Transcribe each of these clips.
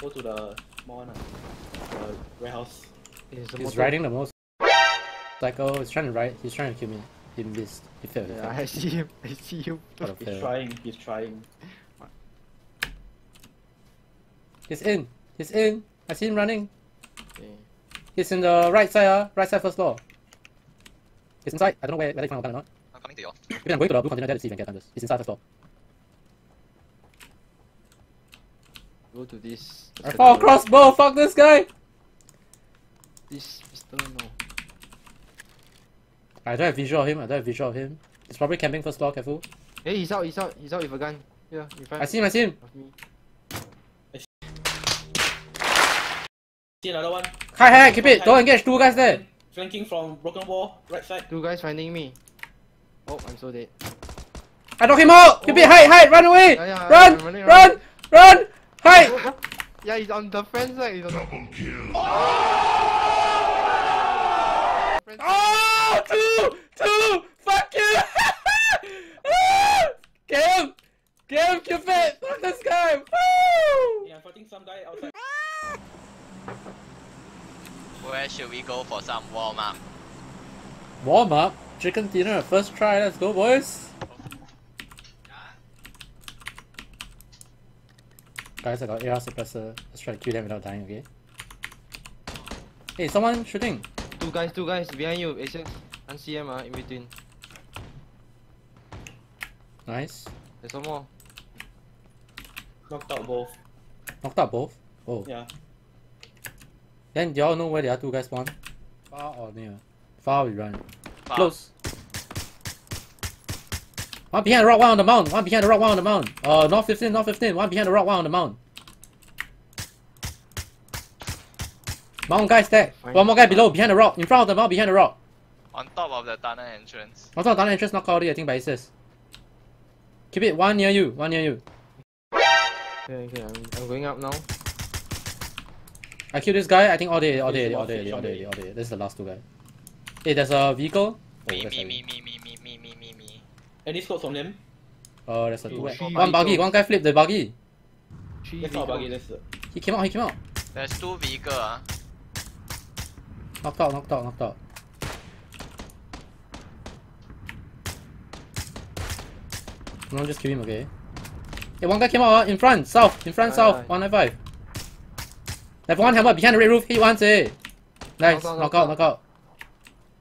Go to the small one, the warehouse. It's the He's riding the most. Psycho. He's trying to ride. He's trying to kill me. He missed. He failed. He Yeah, failed. I see him. I see him. He's fail. trying, he's trying. He's in. He's in. I see him running. Okay. He's in the right side. Uh, right side first floor. He's inside. I don't know where whether he found gun or not. I'm coming to you. Maybe I'm going to the blue container there to see if I can get thunders. He's inside first floor. Go to this. I found a crossbow. Fuck this guy. This pistol no. I don't have visual of him. I don't have visual of him. He's probably camping first floor. Careful. Hey, he's out. He's out. He's out with a gun. Yeah, in front I see him. I see him. of me. See another one? Hi, hi, keep it. Don't engage. Two guys there. Flanking from broken wall, right side. Two guys finding me. Oh, I'm so dead. I knock him out. Keep it. Oh. Hide, hide. Run away. Yeah, yeah, run, running run, around. run. Hide. yeah, he's on the fence side. He's on the fence side. Oh, two, two. Fuck you. Get him. Get him, Cupid. Fuck this guy. Woo. Yeah, I'm fighting some guy outside. Where should we go for some warm up? Warm up. Chicken dinner. First try. Let's go, boys. Guys, I got AR suppressor. Let's try to kill them without dying, okay? Hey, someone shooting. Two guys, two guys behind you. Asian. And CM ah, in between. Nice. There's one more. Knocked out both. Knocked out both. Oh. Yeah. Then y'all know where the other two guys spawn? Far or near? Far we run. Far. Close. One behind the rock, one on the mound. One behind the rock, one on the mound. Uh, north 15, north 15. One behind the rock, one on the mound. Mound guy stack. Fine. One more guy below, behind the rock. In front of the mound, behind the rock. On top of the tunnel entrance. Also, down entrance knock already, I think, by Isis. Keep it, one near you, one near you. Okay, okay. I'm, I'm going up now. I killed this guy, I think all day, all day, There's all more day, fish all day, all day. This is the last two guys. Hey, there's a vehicle. Oh, me, me, me, me, me. Any scopes on him? Oh, there's a Two, two. three One buggy, vehicles. one guy flipped the buggy. Three That's not a buggy, vehicles. that's a... He came out, he came out. There's two vehicle ah. Knocked out, knocked out, knocked out. No, just kill him, okay? Hey, one guy came out uh, in front, south, in front, Aye, south, aye. 195. Left one helmet behind the red roof, hit once, eh? Nice, Knock out, knock knock out, knock out.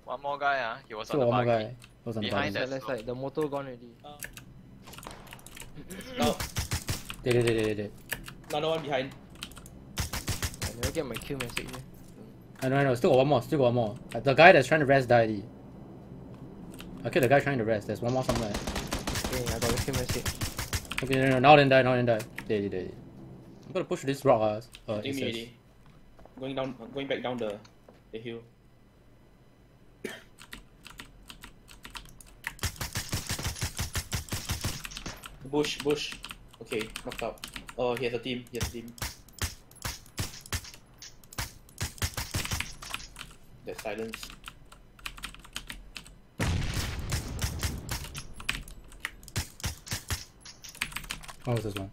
One more guy ah. He was Still on the one more buggy. guy. Was on the Behind buggy. that- Left side, the motor gone already. No, Dead, dead, dead, dead, dead. another one behind. I never get my kill message yet. I know, I know, still got one more, still got one more. Uh, The guy that's trying to rest died already. Okay, the guy trying to rest, there's one more somewhere. Okay, I got the kill message. Okay, no, no, now then die, now then die. Dead, dead, dead. I'm gonna push this rock, uh, uh, Hitting me Going down, going back down the, the hill. Bush, bush. Okay, knocked out. Oh, he has a team, he has a team. There's silence. Was this one?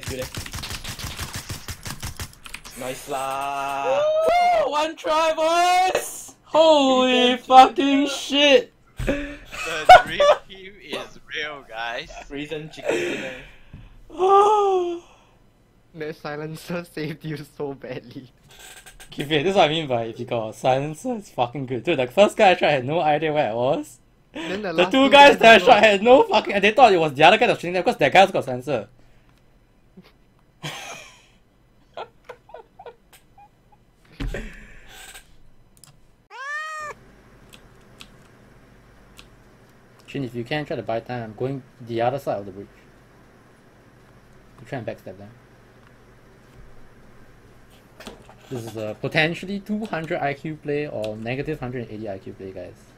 Still there, still there. Nice lah. Woo! One try, boys! Holy fucking shit! The dream team is real, guys. Reason chicken dinner. That silencer saved you so badly. Keep it, this is what I mean by if you got silencer, it's fucking good. Dude, the first guy I tried had no idea where I was. Then the, The two guys that I got- shot had no fucking and they thought it was the other guy that was shooting them because that guy also got sensor. If you can, try to buy time. I'm going the other side of the bridge. To try and backstab them. This is a potentially 200 IQ play or negative 180 IQ play, guys.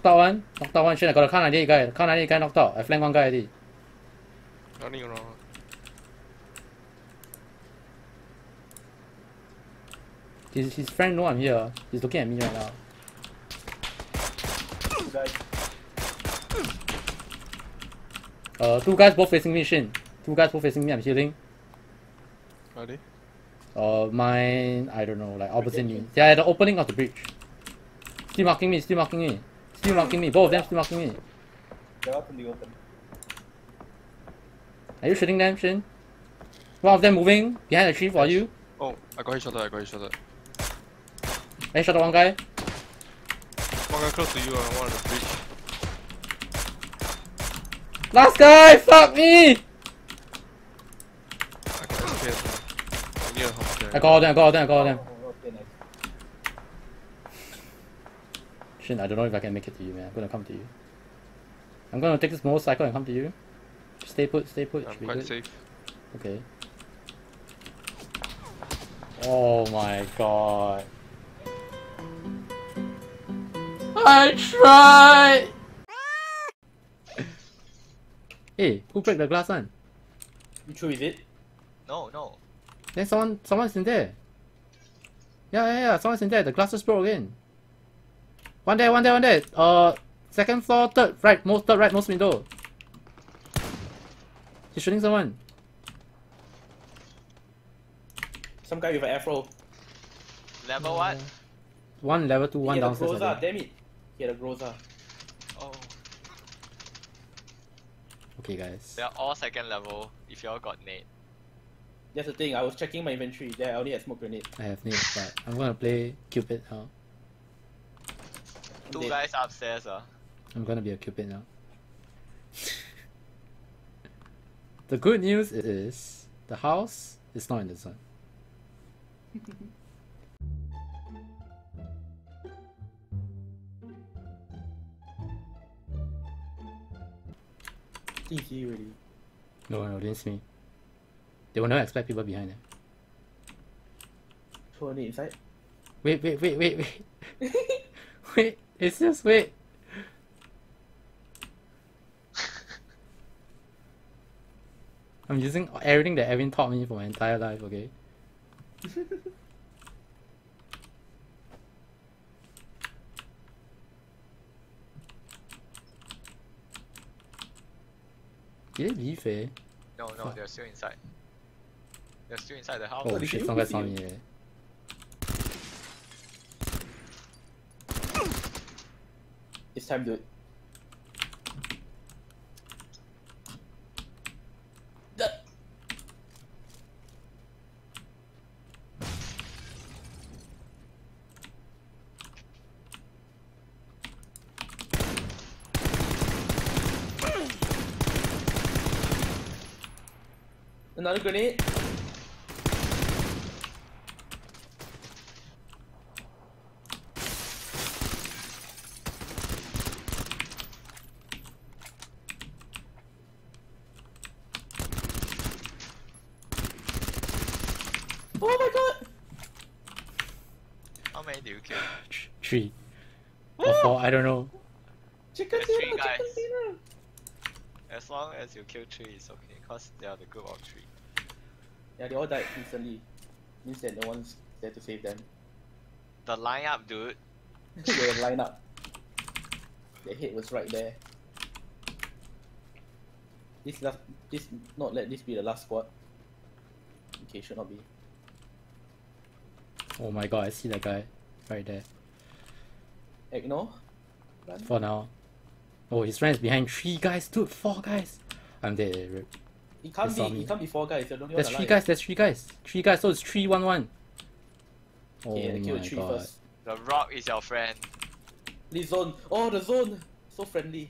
Knocked out one. Knocked out one. Shit, I got a Kar 98 guy. Kar 98 guy knocked out. I flanked one guy already. Running around. His, his friend know I'm here. He's looking at me right now. Two guys. Uh, two guys both facing me, Shin. Two guys both facing me. I'm healing. Are they? Uh, mine, I don't know, like opposite me. They're at the opening of the bridge. Still marking me, still marking me. Still marking me. Both of them still marking me. They're up in the open. Are you shooting them, Shin? One of them moving behind the tree for you. Oh, I got headshot. I got headshot. I shot one guy. One guy close to you and one on the bridge. Last guy! Fuck me! I got SPS. man. I need a. I got all them, I got all them, I got all them. Oh, Okay, nice. Shin, I don't know if I can make it to you, man. I'm gonna come to you. I'm gonna take this motorcycle and come to you. Stay put, stay put. I'm quite good. safe. Okay. Oh my god. I tried! hey, who break the glass one? You true is it? No, no. Then someone, someone's in there. Yeah, yeah, yeah, someone's in there. The glass just broke again. One there, one there, one there. Uh, second floor, third, right, most, third, right, most window. He's shooting someone. Some guy with an afro. Level what? One level two, one he had a downstairs. Groza, damn it. He had a Groza. Oh, Okay, guys. they're all second level. If y'all got nade. That's the thing, I was checking my inventory. There, I only had smoke grenade. I have nades, but I'm gonna play Cupid now. Two Dead. guys upstairs, uh. I'm gonna be a Cupid now. the good news is the house is not in the zone. Easy really. No, no, didn't see me. They will never expect people behind them. Throw a nade inside. Wait, wait, wait, wait, wait. wait, it's just wait. I'm using everything that Evan taught me for my entire life, okay? Did they leave eh? No, no, Fuck. they're still inside. They're still inside the house. Oh shit, you? some guy See saw me eh. It's time to. Another grenade. Oh my god! How many do you kill? Three. Or four, I don't know. Chicken There's three dinner, chicken guys. dinner. As long as you kill three, it's okay. Cause they are the group of three. Yeah, they all died instantly. Means that no one's there to save them. The lineup, dude. they were lined up. Their head was right there. This last, this not let this be the last squad. Okay, should not be. Oh my god, I see that guy. Right there. Ignore. Run. For now. Oh, his friend's behind three guys, dude, four guys. I'm dead. rip. It can't be. saw me. It can't be four guys. You're There's three alive. guys, there's three guys. Three guys, so it's three one one. Oh Okay, I killed my three god. first. The rock is your friend. This zone. Oh, the zone. So friendly.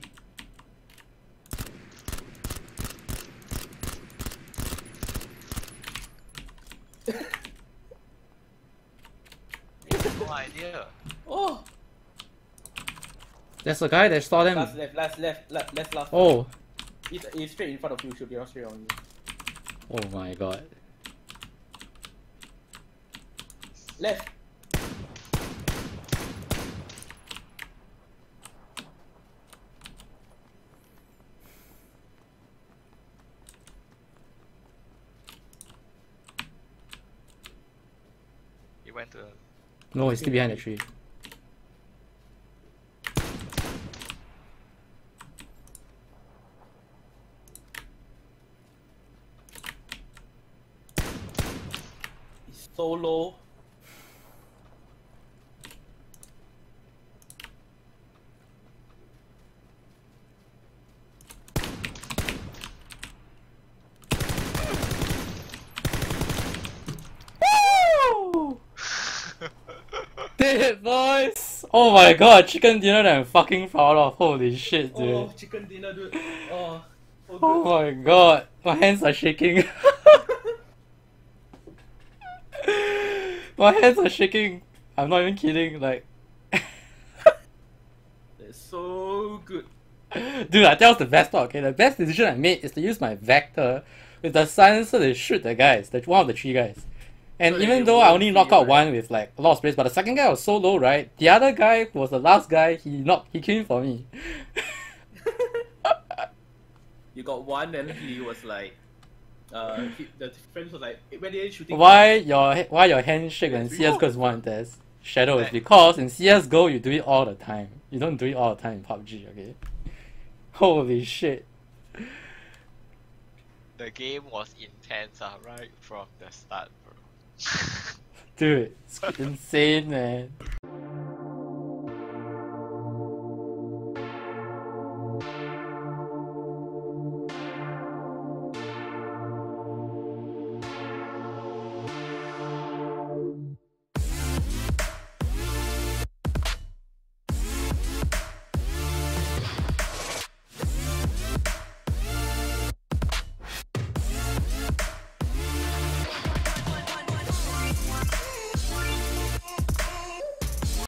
No idea. Oh! There's a guy that saw them. Last left, last left, left, left, last. Oh, He's, he's straight in front of you, should be not straight on you. oh my god. Left! He went to. No, he's still behind the tree. He's so low. Did it, boys! Oh my god, chicken dinner that I'm fucking proud of. Holy shit, oh, dude. Oh, chicken dinner, dude. Oh, so Oh, oh my god, my hands are shaking. my hands are shaking. I'm not even kidding. Like, It's so good. dude, I tell the best part. Okay, the best decision I made is to use my vector with the silencer to shoot the guys, the one of the three guys. And So even though I only see knocked out right? one with like a lot of space, but the second guy was so low, right? The other guy who was the last guy. He knocked. He came for me. You got one, and he was like, uh, he, the friends was like, when they shooting? Why your why your hand shake when Yes, CS:GO is one test? Shadow is because in CS:GO you do it all the time. You don't do it all the time in PUBG. Okay. Holy shit, The game was intense, uh, right from the start, bro. Dude, it's insane, man.